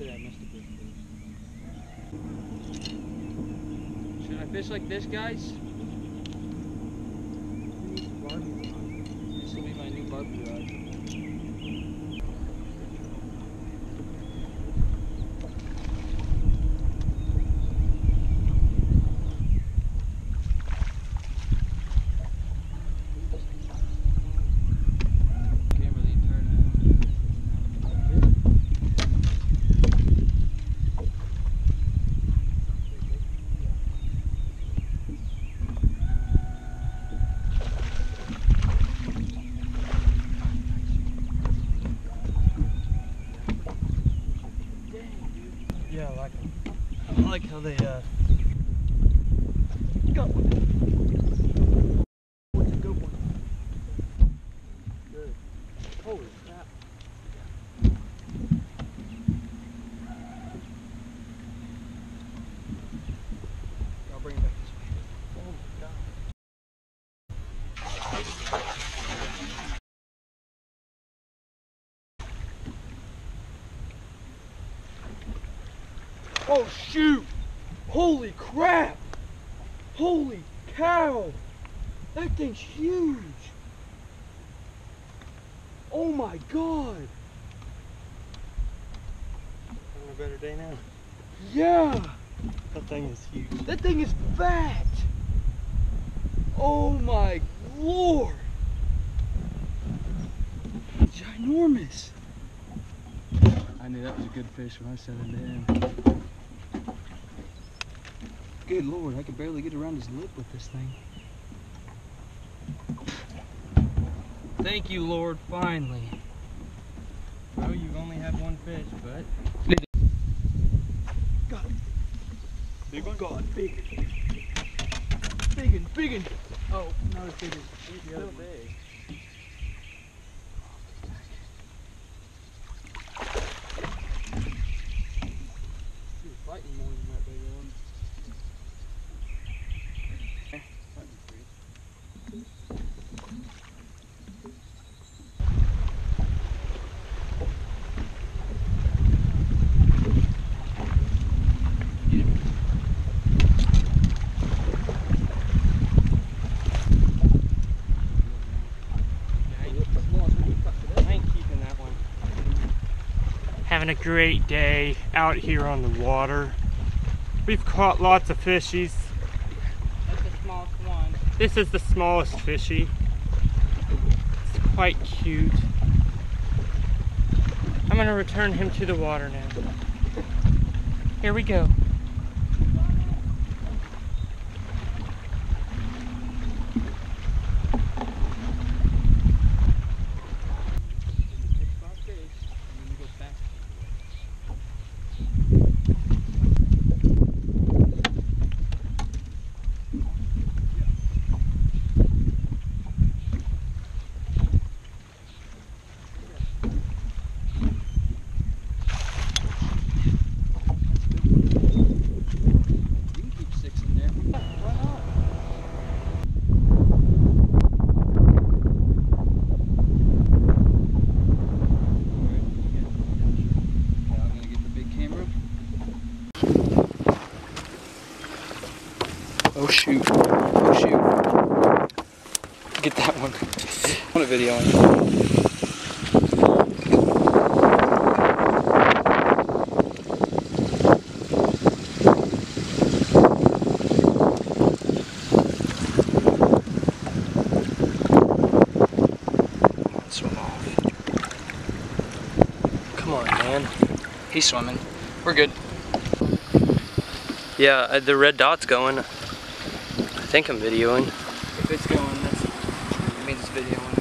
I missed a big fish. Should I fish like this, guys? This will be my new barbie rod. Can't really turn Yeah, I like them. I like how they, uh. Go. What's a good one? Good. Holy crap. I'll bring it back this way. Oh my god. Oh shoot! Holy crap! Holy cow! That thing's huge! Oh my god! Having a better day now. Yeah! That thing is huge. That thing is fat! Oh my lord! Ginormous! I knew that was a good fish when I set it in. Good lord, I could barely get around his lip with this thing. Thank you, Lord, finally. Oh, you've only had one fish, but. God. Big one? God, big. Big and big and. Oh, not as big as the other one. big. He was fighting more than that big one. I ain't keeping that one. Having a great day out here on the water. We've caught lots of fishies. That's the smallest one. This is the smallest fishy. It's quite cute. I'm gonna return him to the water now. Here we go. You can keep six in there. Why not? Yeah, I'm gonna get the big camera. Oh shoot. Oh shoot. Get that one. I want a video on. He's swimming. We're good. Yeah, uh, the red dot's going. I think I'm videoing. If it's going, that's it means it's videoing.